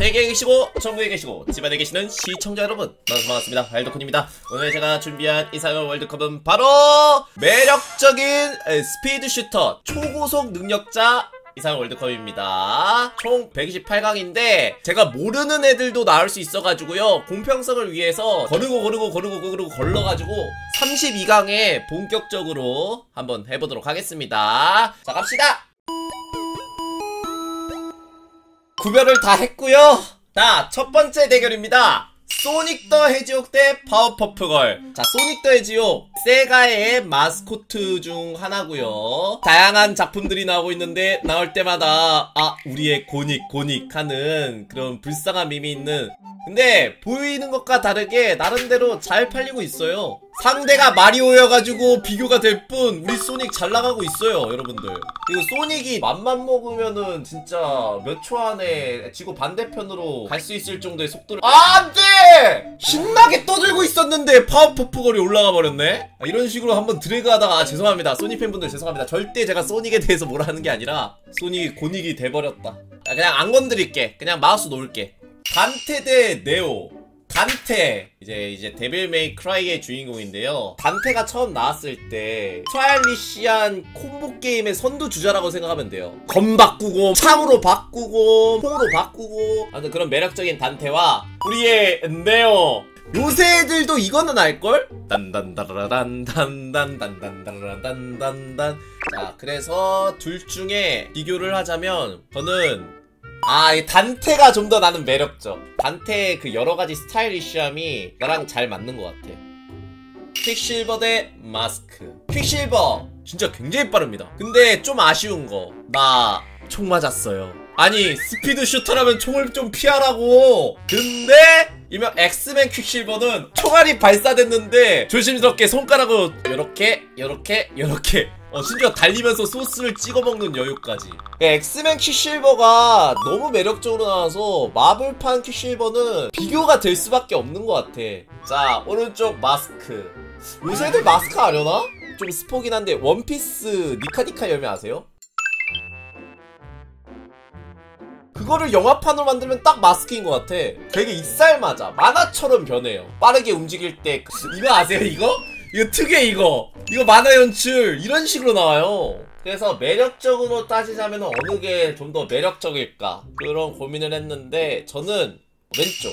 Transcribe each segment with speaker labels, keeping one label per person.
Speaker 1: 세계에 계시고 전국에 계시고 집안에 계시는 시청자 여러분 반갑습니다 와일드콘입니다 오늘 제가 준비한 이상형 월드컵은 바로 매력적인 에, 스피드 슈터 초고속 능력자 이상 월드컵입니다. 총 128강인데 제가 모르는 애들도 나올 수 있어가지고요. 공평성을 위해서 거르고 거르고 거르고 거르고 걸러가지고 32강에 본격적으로 한번 해보도록 하겠습니다. 자 갑시다. 구별을 다 했고요. 자, 첫 번째 대결입니다. Sonic the Hedgehog 대 파워퍼프 걸. 자, Sonic the Hedgehog. 세가의 마스코트 중 하나고요. 다양한 작품들이 나오고 있는데 나올 때마다 아, 우리의 고닉 고닉 하는 그런 불쌍한 밈이 있는 근데 보이는 것과 다르게 나름대로 잘 팔리고 있어요. 상대가 마리오여가지고 비교가 될 뿐 우리 소닉 잘 나가고 있어요 여러분들. 그리고 소닉이 맘만 먹으면은 진짜 몇 초 안에 지구 반대편으로 갈 수 있을 정도의 속도를 아, 안돼! 신나게 떠들고 있었는데 파워퍼프걸이 올라가 버렸네? 아, 이런 식으로 한번 드래그 하다가 아, 죄송합니다. 소닉 팬분들 죄송합니다. 절대 제가 소닉에 대해서 뭐라 하는 게 아니라 소닉이 고닉이 돼버렸다. 아, 그냥 안 건드릴게. 그냥 마우스 놓을게. 단테 대 네오 단테 이제 이제 데빌 메이 크라이의 주인공인데요. 단테가 처음 나왔을 때 스타일리시한 콤보 게임의 선두 주자라고 생각하면 돼요. 검 바꾸고 창으로 바꾸고 총으로 바꾸고 아무튼 그런 매력적인 단테와 우리의 네오 요새 애들도 이거는 알걸? 딴딴딴딴딴딴딴딴 자 그래서 둘 중에 비교를 하자면 저는 아, 이 단테가 좀 더 나는 매력적. 단테의 그 여러 가지 스타일리시함이 나랑 잘 맞는 것 같아. 퀵실버 대 마스크. 퀵실버 진짜 굉장히 빠릅니다. 근데 좀 아쉬운 거. 나 총 맞았어요. 아니 스피드 슈터라면 총을 좀 피하라고. 근데 일명 엑스맨 퀵실버는 총알이 발사됐는데 조심스럽게 손가락으로 요렇게 요렇게 요렇게 어 심지어 달리면서 소스를 찍어 먹는 여유까지. 엑스맨 퀵실버가 너무 매력적으로 나와서 마블판 퀵실버는 비교가 될 수밖에 없는 것 같아. 자 오른쪽 마스크. 요새 애들 마스크 하려나? 좀 스포긴 한데 원피스 니카니카 열매 아세요? 그거를 영화판으로 만들면 딱 마스크인 것 같아. 되게 입살 맞아. 만화처럼 변해요. 빠르게 움직일 때. 그- 이거 아세요 이거? 이거 특유의 이거. 이거 만화 연출 이런 식으로 나와요. 그래서 매력적으로 따지자면 어느 게 좀 더 매력적일까? 그런 고민을 했는데 저는 왼쪽.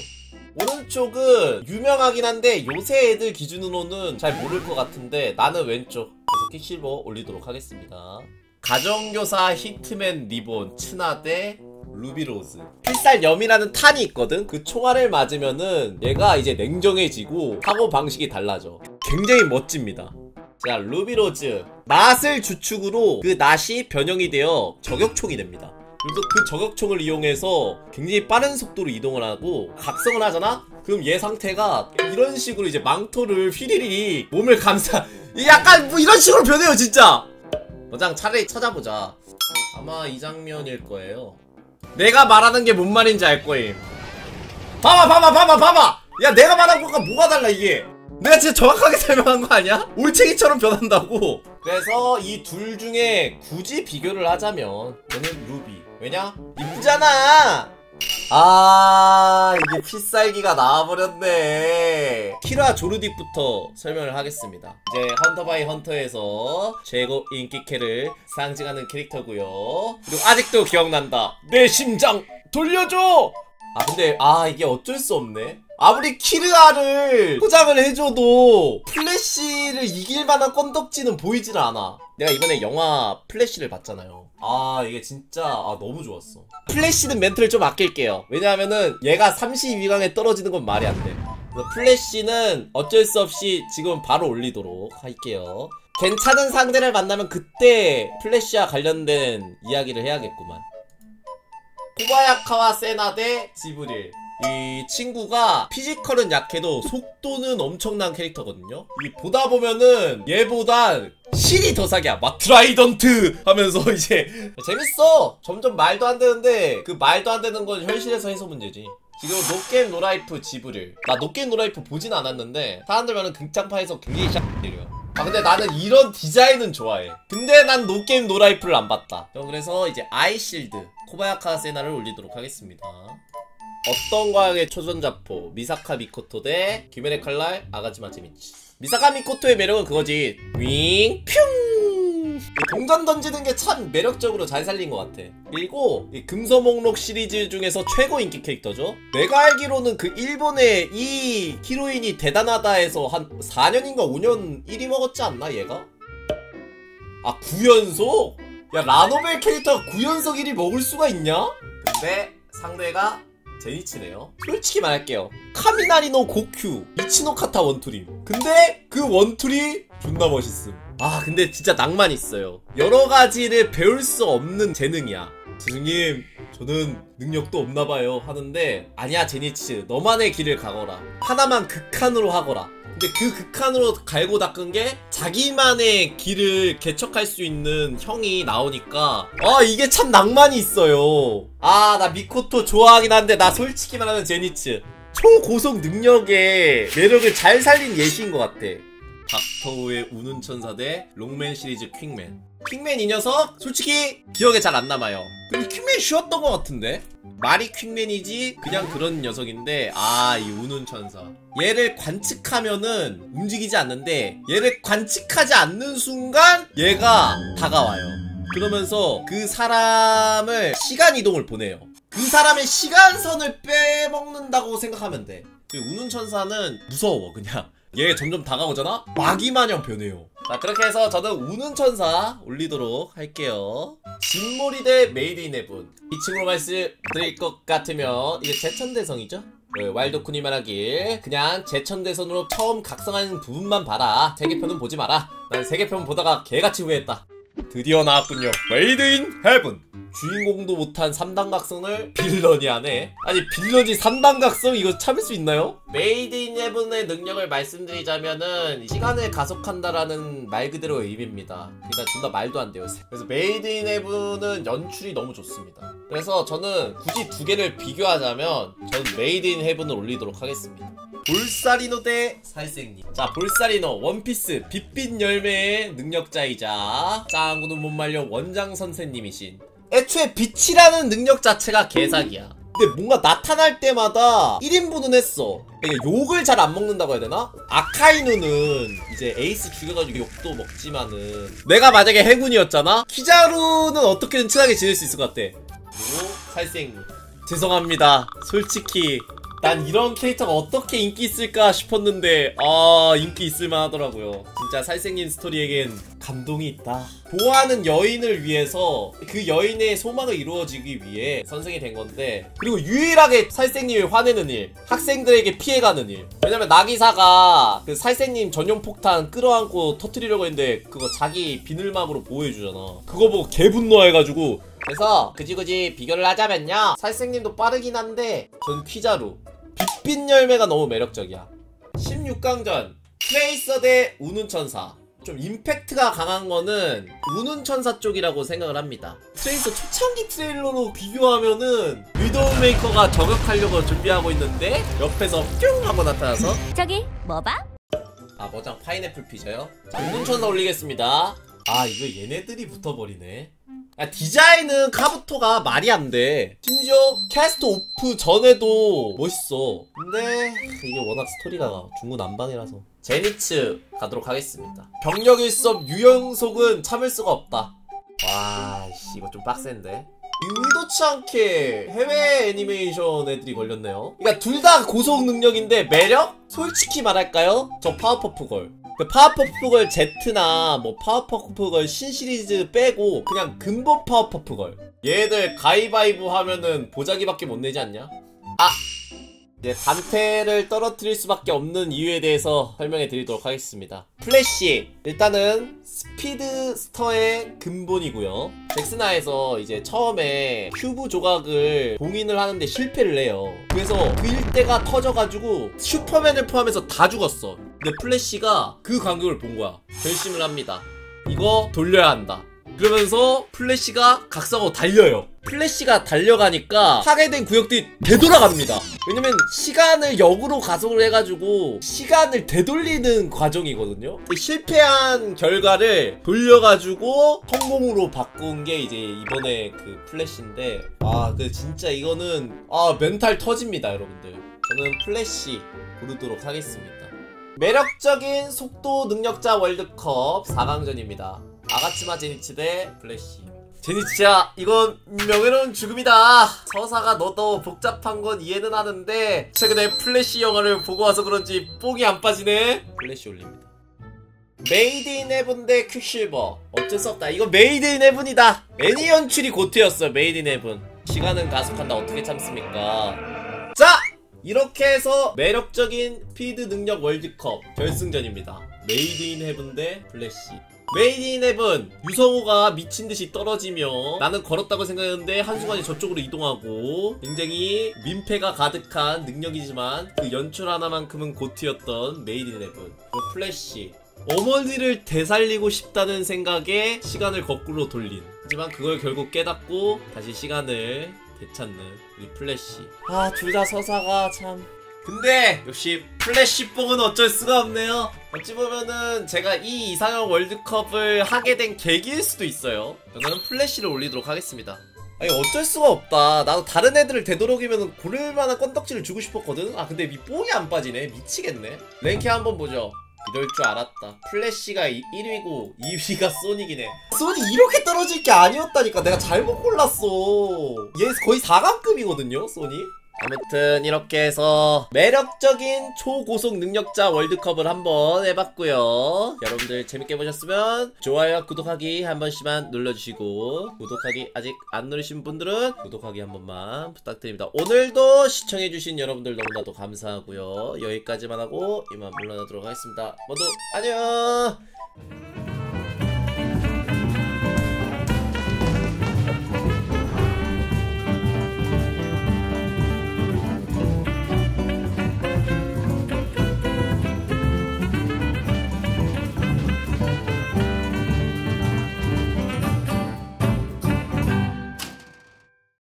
Speaker 1: 오른쪽은 유명하긴 한데 요새 애들 기준으로는 잘 모를 것 같은데 나는 왼쪽. 그래서 킥실버 올리도록 하겠습니다. 가정교사 히트맨 리본 츠나 대 루비로즈. 필살 염이라는 탄이 있거든? 그 총알을 맞으면은 얘가 이제 냉정해지고 사고 방식이 달라져 굉장히 멋집니다 자 루비로즈 낫을 주축으로 그 낫이 변형이 되어 저격총이 됩니다 그래서 그 저격총을 이용해서 굉장히 빠른 속도로 이동을 하고 각성을 하잖아? 그럼 얘 상태가 이런 식으로 이제 망토를 휘리리 몸을 감싸 약간 뭐 이런 식으로 변해요 진짜 어장 차라리 찾아보자 아마 이 장면일 거예요 내가 말하는 게 뭔 말인지 알 거임. 봐봐, 봐봐, 봐봐, 봐봐! 야, 내가 말한 것과 뭐가 달라, 이게? 내가 진짜 정확하게 설명한 거 아니야? 올챙이처럼 변한다고! 그래서 이 둘 중에 굳이 비교를 하자면, 저는 루비. 왜냐? 이쁘잖아! 아, 이게 필살기가 나와버렸네. 키르아 조르딕부터 설명을 하겠습니다. 이제 헌터 바이 헌터에서 최고 인기캐를 상징하는 캐릭터고요. 그리고 아직도 기억난다. 내 심장 돌려줘! 아 근데 아 이게 어쩔 수 없네. 아무리 키르아를 포장을 해줘도 플래시를 이길 만한 건덕지는 보이질 않아. 내가 이번에 영화 플래시를 봤잖아요. 아 이게 진짜 아 너무 좋았어. 플래시는 멘트를 좀 아낄게요. 왜냐하면은 얘가 32강에 떨어지는 건 말이 안 돼. 그래서 플래시는 어쩔 수 없이 지금 바로 올리도록 할게요. 괜찮은 상대를 만나면 그때 플래시와 관련된 이야기를 해야겠구만. 코바야카와 세나 대 지브릴 이 친구가 피지컬은 약해도 속도는 엄청난 캐릭터거든요. 이 보다 보면은 얘보단 실이 더 사기야. 막 트라이던트 하면서 이제 재밌어. 점점 말도 안 되는데 그 말도 안 되는 건 현실에서 해서 문제지. 지금 노게임 노라이프 지브릴 나 노게임 노라이프 보진 않았는데 사람들 말은 극장판에서 굉장히 샷들려. 아 근데 나는 이런 디자인은 좋아해. 근데 난 노게임 노라이프를 안 봤다. 저 그래서 이제 아이실드 코바야카 세나를 올리도록 하겠습니다 어떤 과학의 초전자포 미사카 미코토 대 귀멸의 칼날 아가지마 제미치 미사카 미코토의 매력은 그거지 윙 퓨! 동전 던지는 게 참 매력적으로 잘 살린 것 같아 그리고 이 금서목록 시리즈 중에서 최고 인기 캐릭터죠 내가 알기로는 그 일본의 이 히로인이 대단하다 해서 한 4년인가 5년 1위 먹었지 않나 얘가? 아 9연속? 야 라노벨 캐릭터가 9연속 1위 먹을 수가 있냐? 근데 상대가 제니치네요. 솔직히 말할게요. 카미나리노 고큐 이치노카타 원투림 근데 그 원툴이 존나 멋있음. 아 근데 진짜 낭만 있어요. 여러가지를 배울 수 없는 재능이야. 스승님 저는 능력도 없나봐요 하는데 아니야 제니치 너만의 길을 가거라. 하나만 극한으로 하거라 근데 그 극한으로 갈고 닦은 게 자기만의 길을 개척할 수 있는 형이 나오니까 아 이게 참 낭만이 있어요. 아 나 미코토 좋아하긴 한데 나 솔직히 말하면 제니츠. 초고속 능력의 매력을 잘 살린 예시인 것 같아 닥터우의 우는 천사 대 롱맨 시리즈 퀵맨. 퀵맨 이 녀석 솔직히 기억에 잘 안 남아요. 그리고 퀵맨 쉬웠던 것 같은데? 말이 퀵맨이지 그냥 그런 녀석인데 아 이 우는 천사. 얘를 관측하면은 움직이지 않는데 얘를 관측하지 않는 순간 얘가 다가와요. 그러면서 그 사람을 시간 이동을 보내요. 그 사람의 시간선을 빼먹는다고 생각하면 돼. 그 우는 천사는 무서워 그냥. 얘 점점 다가오잖아? 마귀마냥 변해요. 자 그렇게 해서 저는 우는 천사 올리도록 할게요. 진모리 대 메이드 인 헤븐. 이 친구로 말씀드릴 것 같으면 이게 제천대성이죠? 그 와일드쿤이 말하길 그냥 제천대성으로 처음 각성하는 부분만 봐라. 세계편은 보지 마라. 난 세계편 보다가 개같이 후회했다. 드디어 나왔군요. 메이드 인 헤븐. 주인공도 못한 3단 각성을 빌런이 하네. 아니 빌런이 3단 각성 이거 참을 수 있나요? 메이드 인 헤븐의 능력을 말씀드리자면은 시간을 가속한다라는 말 그대로의 의미입니다. 그러니까 존나 말도 안 돼요. 그래서 메이드 인 헤븐은 연출이 너무 좋습니다. 그래서 저는 굳이 두 개를 비교하자면 저는 메이드 인 헤븐을 올리도록 하겠습니다. 볼사리노 대 살생님 자 볼사리노 원피스 빛빛 열매의 능력자이자 짱구는 못 말려 원장 선생님이신 애초에 빛이라는 능력 자체가 개사기야. 근데 뭔가 나타날 때마다 1인분은 했어. 그러니까 욕을 잘 안 먹는다고 해야 되나? 아카이누는 이제 에이스 죽여가지고 욕도 먹지만은 내가 만약에 해군이었잖아? 키자루는 어떻게든 친하게 지낼 수 있을 것 같아. 그리고 살생님 죄송합니다. 솔직히 난 이런 캐릭터가 어떻게 인기 있을까 싶었는데 아 인기 있을만 하더라고요. 진짜 살생님 스토리에겐 감동이 있다. 좋아하는 여인을 위해서 그 여인의 소망을 이루어지기 위해 선생이 된 건데 그리고 유일하게 살생님이 화내는 일 학생들에게 피해가는 일. 왜냐면 나기사가 그 살생님 전용 폭탄 끌어안고 터트리려고 했는데 그거 자기 비늘막으로 보호해주잖아. 그거 보고 개분노해가지고 그래서 그지그지 비교를 하자면요. 살생님도 빠르긴 한데 전 퀴자루 빛빛 열매가 너무 매력적이야. 16강전 트레이서 대 우는 천사. 좀 임팩트가 강한 거는 우는 천사 쪽이라고 생각을 합니다. 트레이서 초창기 트레일러로 비교하면은 위도우 메이커가 저격하려고 준비하고 있는데 옆에서 뿅 하고 나타나서
Speaker 2: 저기 뭐 봐?
Speaker 1: 아 뭐장 파인애플 피자요? 자 우는 천사 올리겠습니다. 아 이거 얘네들이 붙어버리네 아, 디자인은 카부토가 말이 안 돼. 심지어 cast off 전에도 멋있어. 근데 이게 워낙 스토리가 중구난방이라서. 제니치 가도록 하겠습니다. 벽력일섬 육연속은 참을 수가 없다. 와, 씨, 이거 좀 빡센데. 의도치 않게 해외 애니메이션 애들이 걸렸네요. 그러니까 둘 다 고속 능력인데 매력? 솔직히 말할까요? 저 파워퍼프 걸. 그 파워퍼프걸 존나 뭐 파워퍼프걸 신시리즈 빼고 그냥 근본 파워퍼프걸. 얘들 가위바위보 하면은 보자기밖에 못 내지 않냐? 아! 이제 단테를 떨어뜨릴 수밖에 없는 이유에 대해서 설명해 드리도록 하겠습니다. 플래시! 일단은 speedster의 근본이고요. 잭스나에서 이제 처음에 큐브 조각을 봉인을 하는데 실패를 해요. 그래서 그 일대가 터져가지고 슈퍼맨을 포함해서 다 죽었어 근데 플래시가 그 광경을 본 거야. 결심을 합니다. 이거 돌려야 한다. 그러면서 플래시가 각성하고 달려요. 플래시가 달려가니까 파괴된 구역들이 되돌아갑니다. 왜냐면 시간을 역으로 가속을 해가지고 시간을 되돌리는 과정이거든요. 실패한 결과를 돌려가지고 성공으로 바꾼 게 이제 이번에 그 플래시인데 아그 진짜 이거는 아 멘탈 터집니다 여러분들. 저는 플래시 고르도록 하겠습니다 매력적인 속도 능력자 월드컵 4강전입니다. 아가츠마 제니치 대 플래시 제니치야 이건 명예로운 죽음이다. 서사가 너도 복잡한 건 이해는 하는데 최근에 플래시 영화를 보고 와서 그런지 뽕이 안 빠지네. 플래시 올립니다. 메이드 인 헤븐 대 퀵실버 어쩔 수 없다. 이거 메이드 인 헤븐이다. 애니 연출이 GOAT였어 메이드 인 헤븐 시간은 가속한다. 어떻게 참습니까? 자 이렇게 해서 매력적인 스피드 능력 월드컵 결승전입니다. 메이드 인 헤븐 대 플래시 메이드 인 헤븐 유성우가 미친듯이 떨어지며 나는 걸었다고 생각했는데 한순간에 저쪽으로 이동하고 굉장히 민폐가 가득한 능력이지만 그 연출 하나만큼은 GOAT였던 메이드 인 헤븐 플래시 어머니를 되살리고 싶다는 생각에 시간을 거꾸로 돌린. 하지만 그걸 결국 깨닫고 다시 시간을 되찾는 우리 플래시. 아 둘 다 서사가 참. 근데 역시 플래시뽕은 어쩔 수가 없네요. 어찌 보면은 제가 이 이상형 월드컵을 하게 된 계기일 수도 있어요. 저는 플래시를 올리도록 하겠습니다. 아니 어쩔 수가 없다. 나도 다른 애들을 되도록이면 고를만한 건덕지를 주고 싶었거든? 아 근데 이 뽕이 안 빠지네. 미치겠네. 랭킹 한번 보죠 이럴 줄 알았다. 플래시가 1위고 2위가 소닉이네. 소닉 이렇게 떨어질 게 아니었다니까 내가 잘못 골랐어. 얘 거의 4강급이거든요 소닉 아무튼 이렇게 해서 매력적인 초고속 능력자 월드컵을 한번 해봤고요. 여러분들 재밌게 보셨으면 좋아요와 구독하기 한 번씩만 눌러주시고 구독하기 아직 안 누르신 분들은 구독하기 한 번만 부탁드립니다. 오늘도 시청해주신 여러분들 너무나도 감사하고요. 여기까지만 하고 이만 물러나도록 하겠습니다. 모두 안녕